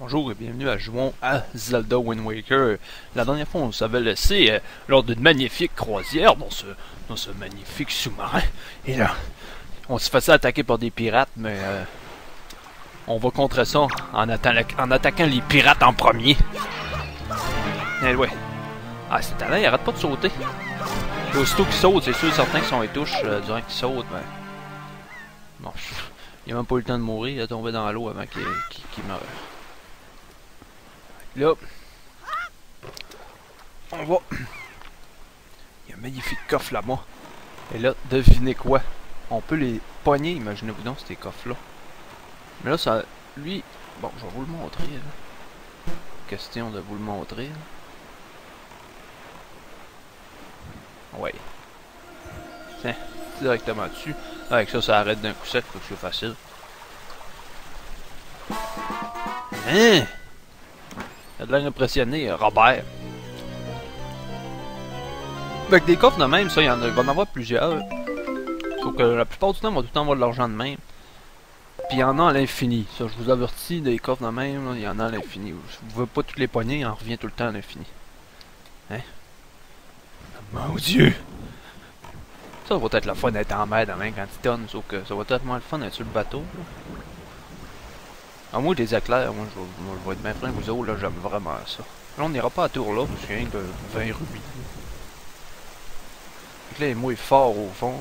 Bonjour et bienvenue à Jouons à Zelda Wind Waker. La dernière fois, on s'avait laissé euh, lors d'une magnifique croisière dans ce, dans ce magnifique sous-marin. Et là, on se faisait attaquer par des pirates, mais euh, on va contrer ça en, atta- en attaquant les pirates en premier. Eh ouais. Ah, c'est talent, il arrête pas de sauter. Et aussitôt qu'il saute, c'est sûr certain que si on les touche euh, durant qu'il saute, ben... Bon, il a même pas eu le temps de mourir, il est tombé dans l'eau avant qu'il meure. Là, on va. Il y a un magnifique coffre là-bas. Et là, devinez quoi? On peut les pogner, imaginez-vous donc ces coffres-là. Mais là, ça. Lui. Bon, je vais vous le montrer. Question de vous le montrer. Ouais. Tiens, directement dessus. Avec ça, ça arrête d'un coup sec, donc c'est facile. Hein? Il a de l'air impressionné, euh, Robert. Avec des coffres de même, ça, il y en a, va en avoir plusieurs. Sauf que la plupart du temps, on va tout le temps avoir de l'argent de même. Puis il y en a à l'infini. Ça, je vous avertis, des coffres de même, il y en a à l'infini. Vous ne pouvez pas toutes les poignées, il en revient tout le temps à l'infini. Hein? Mon dieu! Ça va être la fun d'être en mer demain quand il tonne, sauf que ça va être moins le fun d'être sur le bateau. là. Ah, moi, des éclairs, moi, je moi, je vais être bien vous autres, là, j'aime vraiment ça. Là, on n'ira pas à tour là, parce qu'il y a rien que 20 rubis. Fait que là, moi, est fort au fond.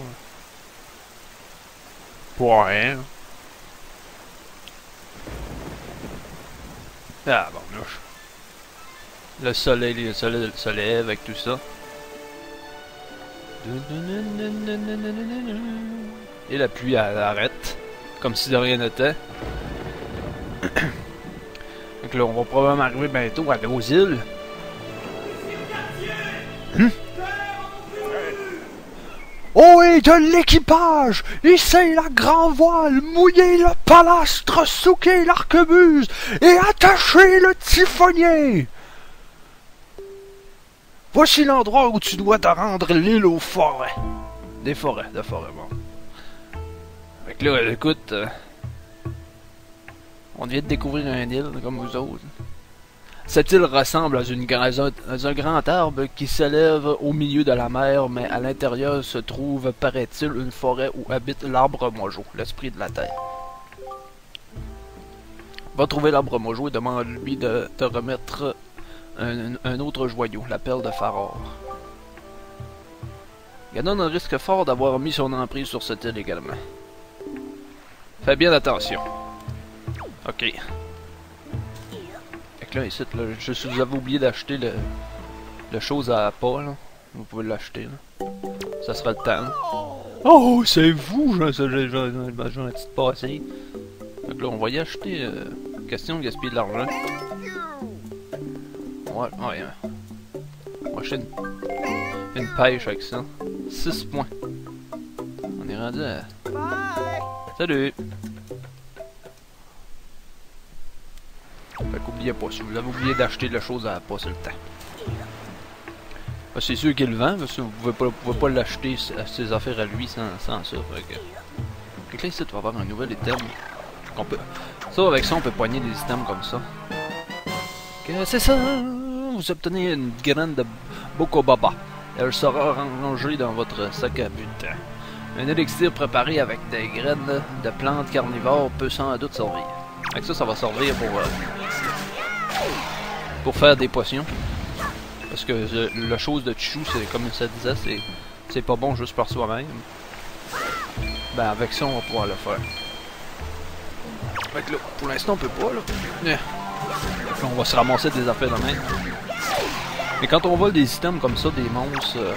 Pour rien. Ah, bon, là, Le soleil, le soleil se lève avec tout ça. Et la pluie, elle arrête. Comme si de rien n'était. Donc là, on va probablement arriver bientôt à Gros îles. Oh et de l'équipage, hissez la grand voile, mouillez le palastre, souquez l'arquebuse et attachez le typhonnier. Voici l'endroit où tu dois te rendre l'île aux forêts. Des forêts, des forêts, bon. Fait que là, écoute, euh, on vient de découvrir un île comme vous autres. Cette île ressemble à, un, grand arbre qui s'élève au milieu de la mer, mais à l'intérieur se trouve, paraît-il, une forêt où habite l'arbre mojo, l'esprit de la terre. Va trouver l'arbre mojo et demande-lui de te remettre un, autre joyau, la perle de Faror. Ganon risque fort d'avoir mis son emprise sur cette île également. Fais bien attention. Ok. Fait que là, ici, là, je, si vous avez oublié d'acheter le, le chose à pas, là, vous pouvez l'acheter. là. Ça sera le temps. là. Oh, c'est vous, j'ai un petit passé. Fait que là, on va y acheter. euh, question de gaspiller de l'argent. Ouais, ouais. hein. On va acheter une, une pêche avec ça. 6 points. On est rendu à. Salut! Vous avez oublié d'acheter la chose à la pas, c'est le temps. C'est sûr qu'il le vend, parce vous pouvez pas, pas l'acheter ses affaires à lui sans, ça. Fait que. Ici, tu vas avoir un nouvel item. qu'on peut... Ça, avec ça, on peut poigner des items comme ça. C'est ça! Vous obtenez une graine de Bokobaba. Elle sera rangée dans votre sac à butin. Un élixir préparé avec des graines de plantes carnivores peut sans doute servir. Avec ça, ça va servir pour euh, pour faire des potions. Parce que la chose de chou, c'est comme ça disait, c'est c'est pas bon juste par soi-même. Ben avec ça, on va pouvoir le faire. Fait que là, pour l'instant, on peut pas là. Eh. On va se ramasser des affaires de même. Mais quand on vole des items comme ça, des monstres, euh...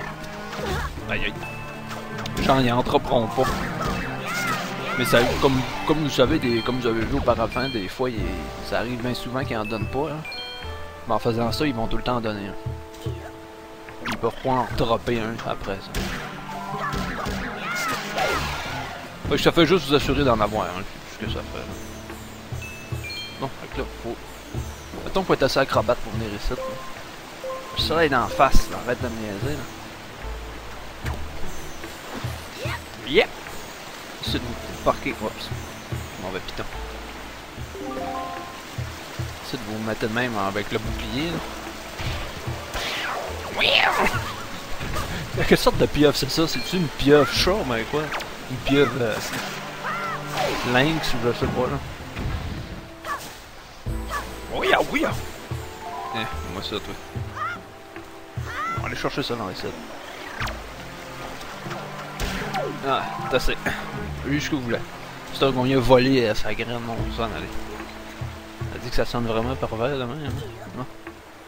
aïe aïe. Genre, ils entreprendront pas. Mais ça, comme, comme vous savez, comme vous avez vu auparavant, des fois, ça arrive bien souvent qu'ils en donnent pas. hein. Mais en faisant ça, ils vont tout le temps en donner un. Ils peuvent pas en dropper un après ça. Fait ça fait juste vous assurer d'en avoir un, c'est ce que ça fait. Bon, que là, faut... Mettons qu'on est assez acrobate pour venir ici. là. Le soleil d'en face, là, arrête de me niaiser. Là. Yeah! C'est de vous parquer. Oups. Mauvais piton. Tu sais, de vous mettre de même avec le bouclier. Quelle sorte de pieuvre c'est ça? C'est-tu une pieuvre chat, mais quoi? Une pieuvre euh, lynx ou je sais pas là. Oui, ah oui, ah. Eh, moi ça, toi. On va aller chercher ça dans les sites. Ah, t'as assez. Lui, ce que vous voulez. C'est un qu'on vient voler à sa graine, on s'en aller. Dit que ça sonne vraiment pervers demain, hein?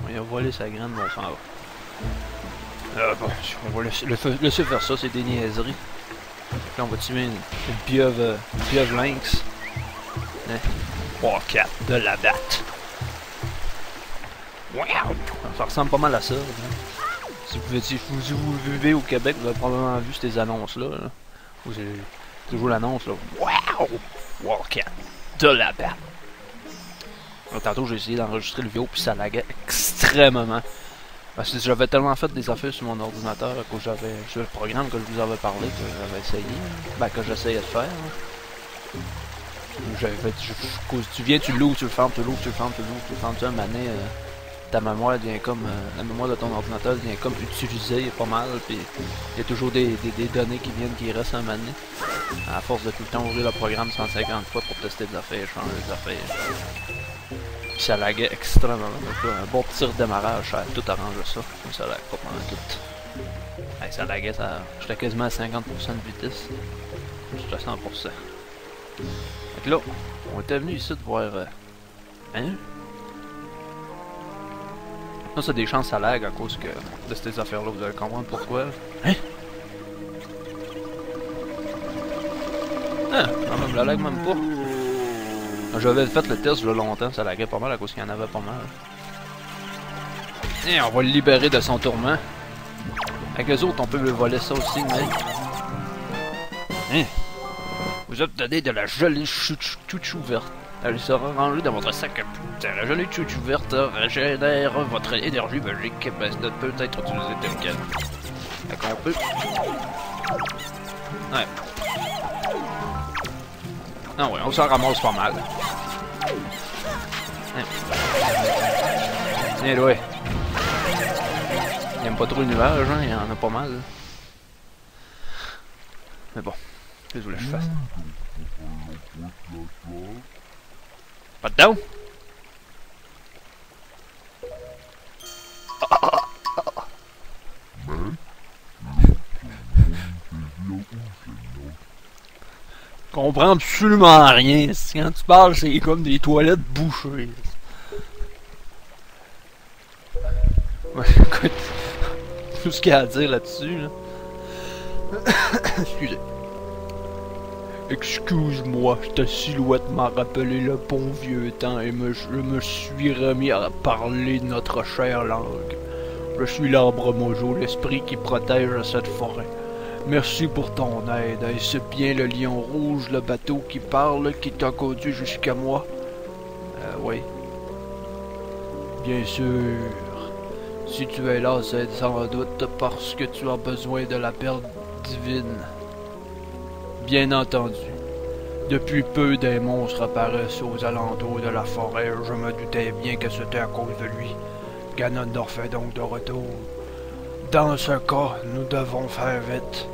On vient voler sa graine, on s'en va. Ah on va laisser, le, laisser faire ça, c'est des niaiseries. Là, on va tuer une, une pieuvre, lynx. Hein? 3, 4, de la batte. Wow! Ça ressemble pas mal à ça. Si vous, vivez au Québec, vous avez probablement vu ces annonces-là. Là. Toujours l'annonce, là. Wow! Wildcat! De la batte! Donc, tantôt, j'ai essayé d'enregistrer le vidéo, puis ça laguait extrêmement. Parce que j'avais tellement fait des affaires sur mon ordinateur que j'avais sur le programme que je vous avais parlé que j'avais essayé. Ben que j'essayais de faire. hein. Tu viens, tu l'ouvres, tu le fermes, tu l'ouvres, tu le fermes, tu l'ouvres, tu le fermes, tu un donné, euh, ta mémoire devient comme. euh, la mémoire de ton ordinateur devient comme utilisée pas mal, puis il y a toujours des, des, des données qui viennent qui restent un donné. À force de tout le temps ouvrir le programme 150 fois pour tester des affaires, changer des affaires. Ça laguait extrêmement. Donc un bon petit redémarrage, ça a tout arrangé ça. Mais ça lag pas pendant tout. Ça laguait, ça... j'étais quasiment à 50% de vitesse. J'étais à 100%. Fait que là, on était venu ici de voir... euh, Hein? Là, c'est des chances à lag à cause que de ces affaires-là. Vous allez comprendre pourquoi. Hein? Ah, non, même la lag même pas. J'avais fait le test il y a longtemps, ça laguait pas mal à cause qu'il y en avait pas mal. Et on va le libérer de son tourment. Avec les autres, on peut le voler ça aussi, mais... Hein? Vous obtenez de la jolie chouchou verte. Elle sera rangée dans votre sac à putain. La jolie chouchou verte régénère votre énergie magique, mais ça peut être utilisé tel quel. Fait qu'on peut... Ouais. Ah ouais, on s'en ramasse pas mal. Hein. Tiens, ouais. Il aime pas trop les nuages, hein, il y en a pas mal. Mais bon, qu'est-ce que vous voulez que je fasse? Pas dedans? Comprends absolument rien. Quand tu parles, c'est comme des toilettes bouchées. Écoute, tout ce qu'il y a à dire là-dessus, là. Excusez. Excuse-moi, ta silhouette m'a rappelé le bon vieux temps et me, je me suis remis à parler notre chère langue. Je suis l'arbre mojo, l'esprit qui protège cette forêt. Merci pour ton aide. Est-ce bien le lion rouge, le bateau qui parle, qui t'a conduit jusqu'à moi? Euh, oui. Bien sûr. Si tu es là, c'est sans doute parce que tu as besoin de la perle divine. Bien entendu. Depuis peu, des monstres apparaissent aux alentours de la forêt. Je me doutais bien que c'était à cause de lui. Ganondorf est donc de retour. Dans ce cas, nous devons faire vite.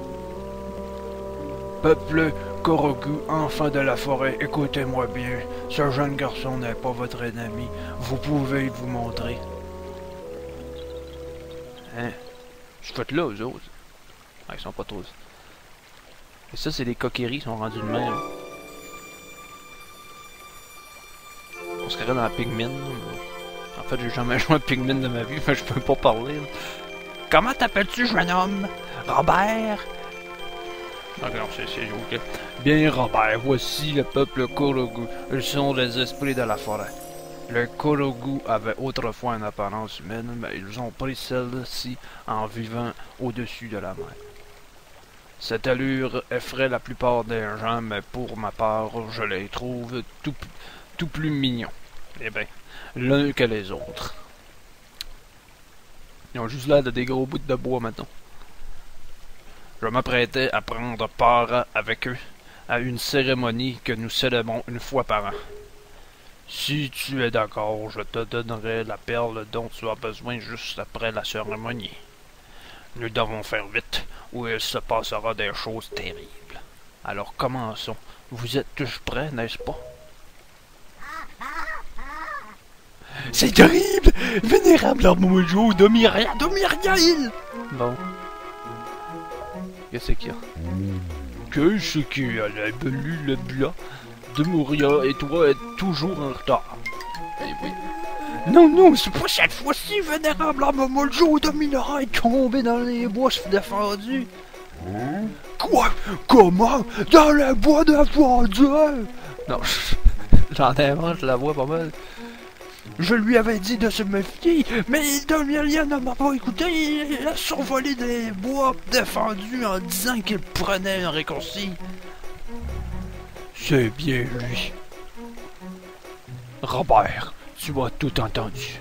Peuple Korogu, enfant de la forêt, écoutez-moi bien. Ce jeune garçon n'est pas votre ennemi. Vous pouvez vous montrer. Hein? Je faites là, aux autres. Ah, ils sont pas tous. Et ça, c'est des coqueries, ils sont rendus de même. On serait dans Pigmin. En fait, j'ai jamais joué à Pigmin de ma vie, mais je peux pas parler. Comment t'appelles-tu, jeune homme? Robert? Bien, Robert, voici le peuple Korogu. Ils sont les esprits de la forêt. Les Korogu avaient autrefois une apparence humaine, mais ils ont pris celle-ci en vivant au-dessus de la mer. Cette allure effraie la plupart des gens, mais pour ma part, je les trouve tout, tout plus mignons. Eh bien, l'un que les autres. Ils ont juste l'air de des gros bouts de bois maintenant. Je m'apprêtais à prendre part avec eux à une cérémonie que nous célébrons une fois par an. Si tu es d'accord, je te donnerai la perle dont tu as besoin juste après la cérémonie. Nous devons faire vite, ou il se passera des choses terribles. Alors commençons. Vous êtes tous prêts, n'est-ce pas? C'est terrible Vénérable Armojo, Domiria, Domiriel Bon. Qu'est-ce qu'il y a? Qu'est-ce qu'il y a, la belle, le blanc Domiria et toi êtes toujours en retard. Eh oui. Non, non, c'est pas cette fois-ci, Vénérable Armojo, Domiria est tombé dans les bois défendus. Quoi? Comment? Dans les bois défendus Non, j'en ai marre, je la vois pas mal. Je lui avais dit de se méfier, mais Domiria ne m'a pas écouté. Il a survolé des bois défendus en disant qu'il prenait un réconcis. C'est bien lui. Robert, tu as tout entendu.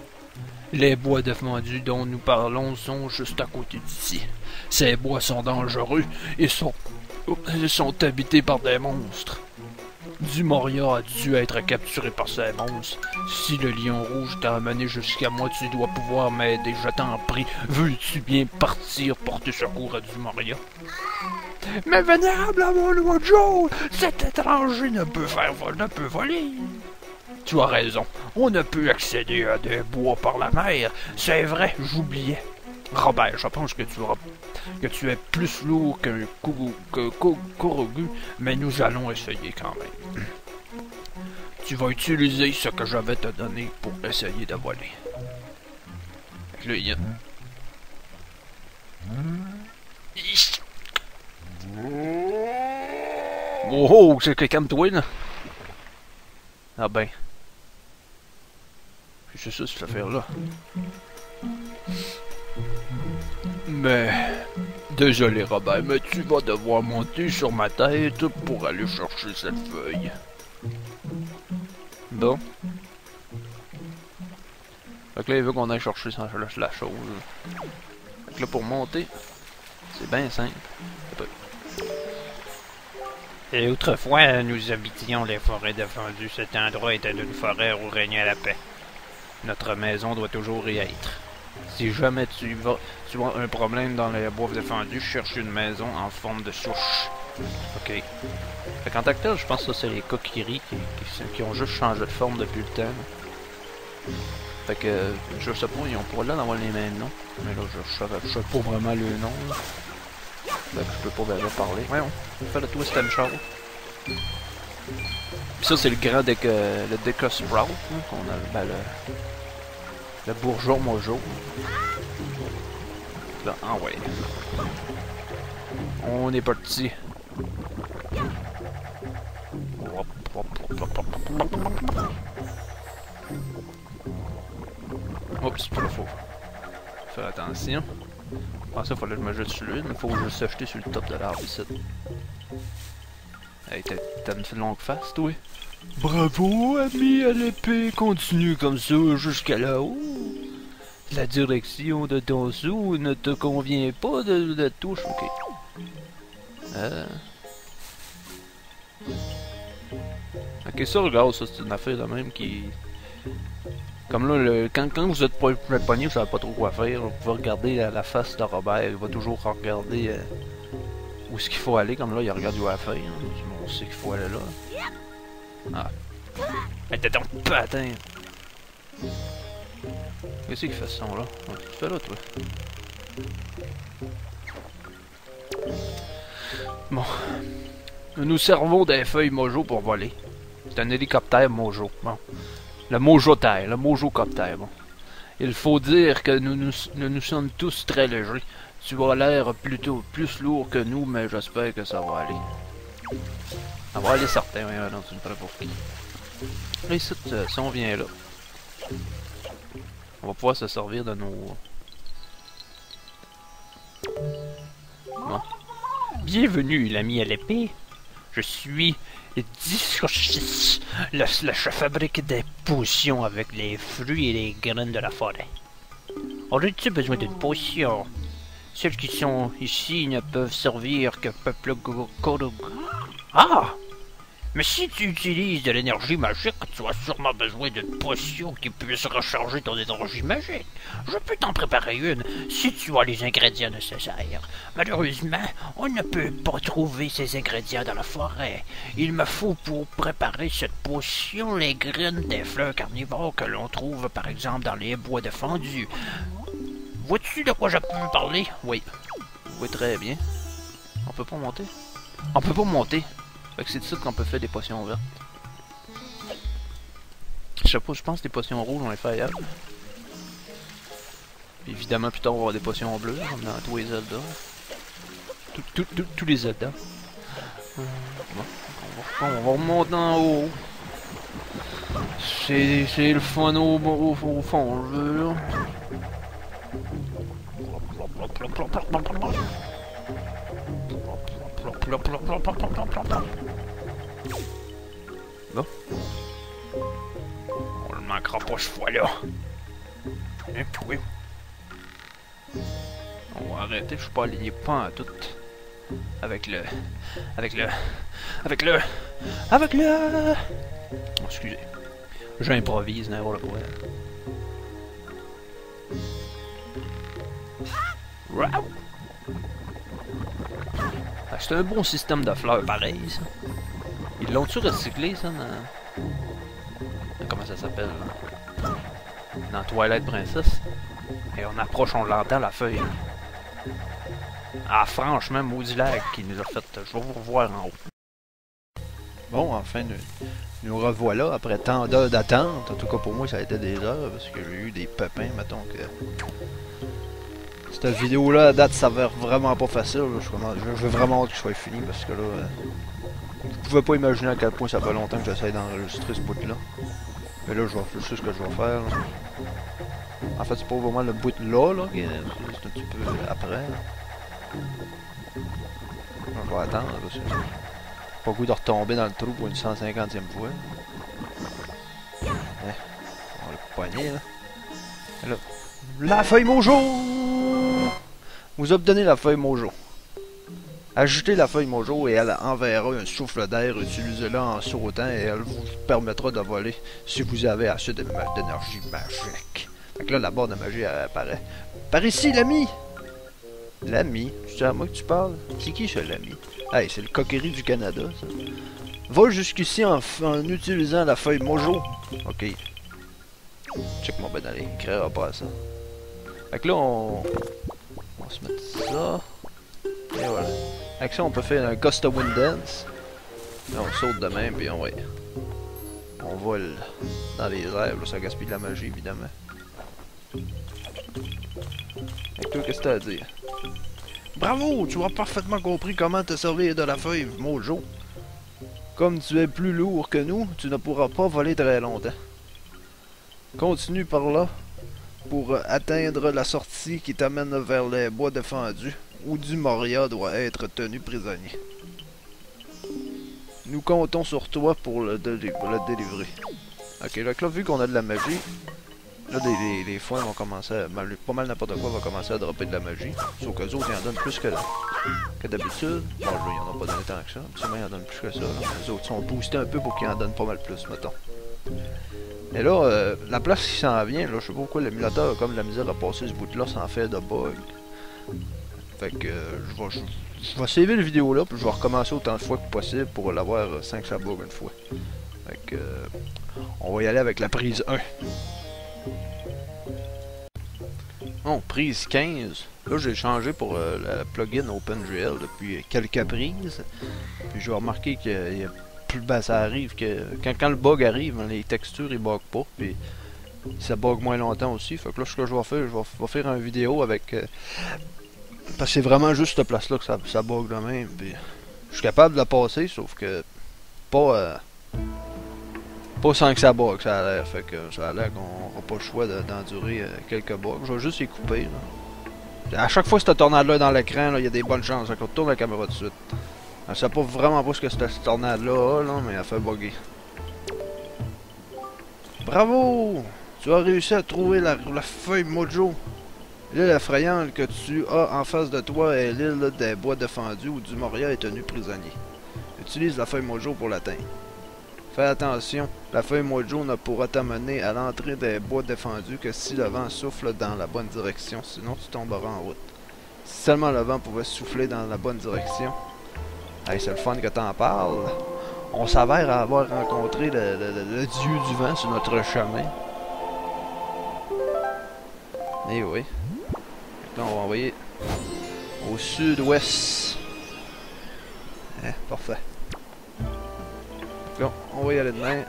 Les bois défendus dont nous parlons sont juste à côté d'ici. Ces bois sont dangereux et sont habités par des monstres. Dumoria a dû être capturé par ces monstres? Si le lion rouge t'a amené jusqu'à moi, tu dois pouvoir m'aider. Je t'en prie. Veux-tu bien partir porter secours à Dumoria? Mais vénérable mon Joe, cet étranger ne peut faire vol, ne peut voler. Tu as raison. On ne peut accéder à des bois par la mer. C'est vrai, j'oubliais. Robert, je pense que tu, que tu es plus lourd qu'un Kourou- que Kou- Kourougu, mais nous allons essayer quand même. Tu vas utiliser ce que je vais te donner pour essayer de voler. Fait que Là, il y a... Oh, c'est quelqu'un de toi là? Ah ben. C'est ça cette affaire-là. Mais... Désolé Robert, mais tu vas devoir monter sur ma tête pour aller chercher cette feuille. Bon. Fait que là, il veut qu'on aille chercher sa- la, la chose. Fait que là, pour monter, c'est bien simple. Et autrefois, nous habitions les forêts défendues. Cet endroit était une forêt où régnait la paix. Notre maison doit toujours y être. Si jamais tu vas, tu as un problème dans les bois défendus, cherche une maison en forme de souche. Ok. Fait qu'en tactile, je pense que c'est les coquilleries qui, ont juste changé de forme depuis le temps. Fait que, je sais pas, ils ont pas l'air d'avoir les mêmes noms. Mais là, je, sais pas vraiment le nom. Fait que je peux pas vraiment parler. Voyons, fais le twist and shout. Puis ça, c'est le grand deck, le Deca Sprout, hein, qu'on a, ben, le, le bourgeon mojo. Là, ah ouais. On est parti. Oups, c'est pas là, faut faire attention. Ah, ça, fallait que je me jette sur lui, mais faut juste s'acheter sur le top de l'arbre ici. Hey, t'as t'as une longue face, toi? Bravo, ami à l'épée, continue comme ça jusqu'à là-haut. La direction de ton sou ne te convient pas de la touche, ok. Euh... Ok, ça, regarde, ça, c'est une affaire de même qui... Comme là, le... quand, quand vous êtes pas pogné, vous savez pas trop quoi faire, vous pouvez regarder la, face de Robert, il va toujours regarder euh, où est-ce qu'il faut aller, comme là, il regarde où à faire, hein. on sait qu'il faut aller là. Ah. Hey, t'es donc patin! Qu'est-ce qu'il fait son là? Ouais, tu fais là, toi? Bon. Nous nous servons des feuilles mojo pour voler. C'est un hélicoptère mojo. Bon. Le mojo-terre, le mojo-coptère, bon. Il faut dire que nous nous, nous sommes tous très légers. Tu as l'air plutôt plus lourd que nous, mais j'espère que ça va aller. Ça va aller certain, oui, non, tu prends pour qui? Là, ici, euh, si on vient là, va pouvoir se servir de nos... Bienvenue, l'ami à l'épée. Je suis Discochis, le, le je fabrique des potions avec les fruits et les graines de la forêt. Aurais-tu besoin d'une potion? Celles qui sont ici ne peuvent servir que peuple Gorog. Ah Mais si tu utilises de l'énergie magique, tu as sûrement besoin d'une potion qui puisse recharger ton énergie magique. Je peux t'en préparer une si tu as les ingrédients nécessaires. Malheureusement, on ne peut pas trouver ces ingrédients dans la forêt. Il me faut pour préparer cette potion les graines des fleurs carnivores que l'on trouve par exemple dans les bois défendus. Vois-tu de quoi je peux parler? Oui. Oui, très bien. On peut pas monter? On peut pas monter? Fait que c'est de ça qu'on peut faire des potions vertes. Je je pense que les potions rouges, on les fait ailleurs. Évidemment, plus tard, on va avoir des potions bleues, comme dans tous les Zelda. Tous les Zelda. Euh, on, va, on va remonter en haut. C'est c'est le fun au, au, au fond, je veux, Bon. On le manquera pas ce fois-là. Puis, on va arrêter, je suis pas aligné pas à tout. Avec le. Avec le. Avec le. Avec le. Oh, excusez. J'improvise n'importe quoi. Wow! Ah, C'est un bon système de fleurs pareil, ça. Ils l'ont-tu recyclé, ça, dans... Comment ça s'appelle, là? Dans Twilight Princess? Et on approche, on l'entend, la feuille. Ah, franchement, maudit lag qui nous a fait... Je vais vous revoir en haut. Bon, enfin, nous, nous revoilà après tant d'heures d'attente. En tout cas, pour moi, ça a été des heures parce que j'ai eu des pépins, mettons que. Cette vidéo-là, à date, s'avère vraiment pas facile. là. Je, je- je veux vraiment que ce soit fini parce que là. euh, Vous pouvez pas imaginer à quel point ça fait longtemps que j'essaie d'enregistrer ce bout-là. Mais là, je vais je sais ce que je vais faire. là. En fait, c'est pas vraiment le bout là, là, est- c'est un petit peu après. là. Je vais attendre, là, c'est- pas le goût de retomber dans le trou pour une 150e fois. Hein, on l'a poigné, là. Et là. La feuille Mojo! Vous obtenez la feuille Mojo. Ajoutez la feuille Mojo et elle enverra un souffle d'air. Utilisez-la en sautant et elle vous permettra de voler si vous avez assez d'énergie magique. Fait que là, la barre de magie apparaît. Par ici, l'ami! L'ami? C'est à moi que tu parles? C'est qui ce l'ami? Hey, c'est le coquerie du Canada, ça. Va jusqu'ici en, utilisant la feuille Mojo. Ok. Check mon ben aller. Il créera pas à ça. Fait que là, on... On va se mettre ça. Et voilà. Avec ça, on peut faire un Ghost of Wind Dance. Là, on saute de même, puis on va... On vole dans les airs. Là, ça gaspille de la magie, évidemment. Que toi, qu'est-ce que t'as à dire? Bravo, tu as parfaitement compris comment te servir de la feuille Mojo. Comme tu es plus lourd que nous, tu ne pourras pas voler très longtemps. Continue par là pour atteindre la sortie qui t'amène vers les bois défendus, où du Moria doit être tenu prisonnier. Nous comptons sur toi pour le, délivrer. Ok, donc là, vu qu'on a de la magie, là, les, foins vont commencer à... Pas mal n'importe quoi va commencer à dropper de la magie. Sauf que les autres, ils en donnent plus que, d'habitude. Bon, là, ils en ont pas donné tant que ça. Absolument, ils en donnent plus que ça. là. Les autres sont boostés un peu pour qu'ils en donnent pas mal plus, mettons. Et là, euh, la place qui s'en vient, là, je sais pas pourquoi l'émulateur a comme la misère à passer ce bout-là sans faire de bug. Fait que euh, je vais, je, saver la vidéo là, puis je vais recommencer autant de fois que possible pour l'avoir euh, sans que une fois. Fait que on va y aller avec la prise 1. Oh, prise 15. Là, j'ai changé pour euh, la plugin OpenGL depuis quelques prises. Puis j'ai remarqué que il y a plus ben, ça arrive que quand, quand le bug arrive, hein, les textures ils bug pas. Puis ça bug moins longtemps aussi. Fait que là, ce que je vais faire, je vais, faire une vidéo avec. euh, parce que c'est vraiment juste cette place-là que ça, ça bug de même. Puis je suis capable de la passer, sauf que pas. euh, pas sans que ça bug, ça a l'air. Fait que ça a l'air qu'on n'aura pas le choix de- d'endurer euh, quelques bugs. Je vais juste les couper. Là. À chaque fois que cette tornade-là est dans l'écran, il y a des bonnes chances. Fait qu'on tourne la caméra de suite. Je sais pas vraiment pas ce que cette tornade-là là, mais elle fait bugger. Bravo! Tu as réussi à trouver la, feuille Mojo. L'île effrayante que tu as en face de toi est l'île des bois défendus où du Moria est tenu prisonnier. utilise la feuille mojo pour l'atteindre. Fais attention, la feuille mojo ne pourra t'amener à l'entrée des bois défendus que si le vent souffle dans la bonne direction, sinon tu tomberas en route. Seulement le vent pouvait souffler dans la bonne direction. Hey, c'est le fun que t'en parles. On s'avère avoir rencontré le, dieu du vent sur notre chemin. Eh oui. Là, on va envoyer au sud-ouest. Eh, parfait. Là, on va y aller demain.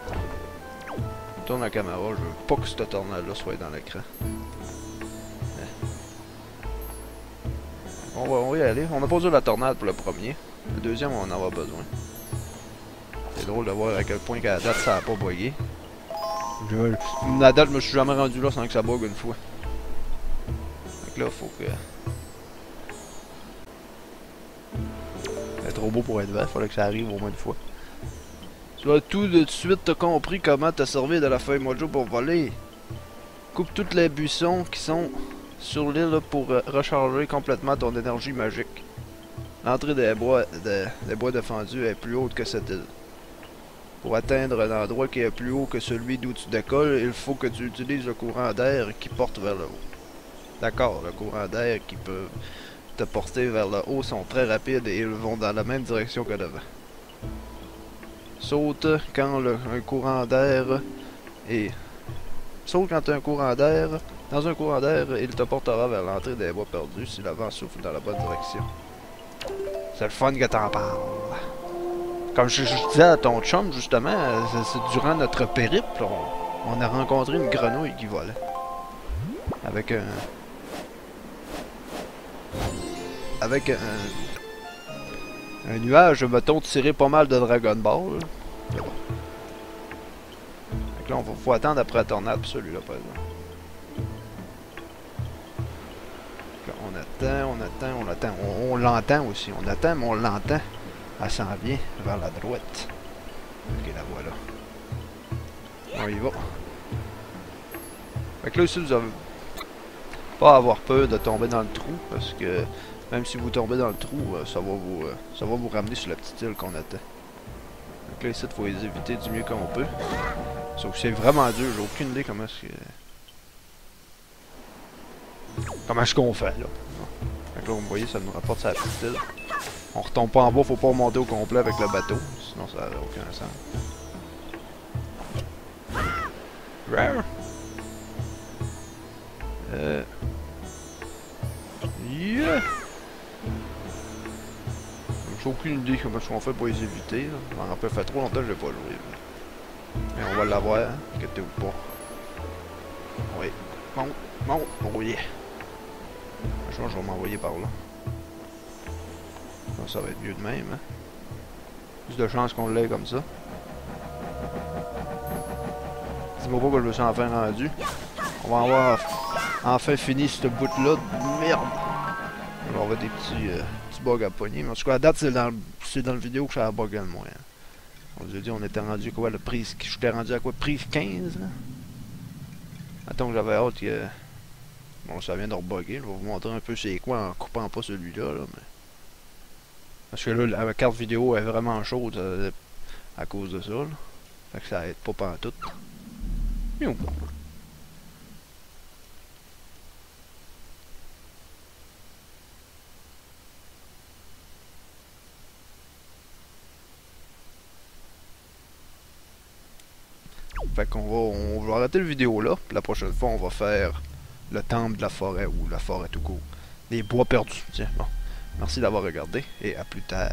Je Tourne la caméra, je veux pas que ce tornade-là soit dans l'écran. Eh. On va, on y aller. On a pas la tornade pour le premier. Le deuxième, on en aura besoin. C'est drôle de voir à quel point qu'à la date, ça a pas bugué. Je, la date, je me suis jamais rendu là sans que ça bug une fois. Que là, faut que... C'est trop beau pour être vrai, fallait que ça arrive au moins une fois. Tu as tout de suite t'as compris comment te servir de la feuille mojo pour voler. Coupe tous les buissons qui sont sur l'île pour euh, recharger complètement ton énergie magique. L'entrée des bois, de- des défendus est plus haute que cette île. Pour atteindre un endroit qui est plus haut que celui d'où tu décolles, il faut que tu utilises le courant d'air qui porte vers le haut. D'accord, le courant d'air qui peut te porter vers le haut sont très rapides et ils vont dans la même direction que le vent. Saute quand le- un courant d'air est... Saute quand un courant d'air... Dans un courant d'air, il te portera vers l'entrée des bois perdus si le vent souffle dans la bonne direction. C'est le fun que t'en parles. Comme je, disais à ton chum, justement, c'est durant notre périple, on, a rencontré une grenouille qui volait. Avec un... Avec un... Un nuage, mettons, tiré pas mal de Dragon Ball. là. Fait là, on va, faut attendre après la tornade celui-là, par exemple. Attend, on attend, on attend. On, on l'entend aussi. On attend, mais on l'entend. Elle s'en vient vers la droite. Ok, la voilà. On y va. Fait que là aussi, vous avez pas à avoir peur de tomber dans le trou, parce que même si vous tombez dans le trou, euh, ça va vous euh, ça va vous ramener sur la petite île qu'on attend. Donc là, ici, il faut les éviter du mieux qu'on peut. Sauf que c'est vraiment dur, j'ai aucune idée comment est-ce que... Comment est-ce qu'on fait, là? Fait que là, vous voyez, ça nous rapporte la petite île. On retombe pas en bas, faut pas remonter au complet avec le bateau, sinon ça n'a aucun sens. Rare? Euh... Yeah! J'ai aucune idée comment est-ce qu'on fait pour les éviter. Là. M'en rappelle, fait trop longtemps que je l'ai pas là. Mais on va l'avoir, hein? inquiétez-vous pas. Oui. Bon, bon, oh yeah. Je vais m'envoyer par là. Ça, va être mieux de même, hein? Plus de chance qu'on l'ait comme ça. Dis-moi pas que je me suis enfin rendu. On va avoir enfin fini ce bout-là de merde. On va avoir des petits, euh, petits bugs à pogner. Mais en tout cas, à date, c'est dans, dans le vidéo que ça a bugué le moins. hein. On vous a dit, on était rendu quoi, le prise... J'étais rendu à quoi, prise 15, là? Attends que j'avais hâte que... Bon, ça vient de rebugger. Je vais vous montrer un peu c'est quoi en coupant pas celui-là, là, mais... Parce que là, la carte vidéo est vraiment chaude euh, à cause de ça, là. Fait que ça aide pas pantoute. Miou. Fait qu'on va, on va arrêter le vidéo là. La prochaine fois, on va faire le temple de la forêt ou la forêt tout court. Les bois perdus. Tiens, bon. Merci d'avoir regardé et à plus tard.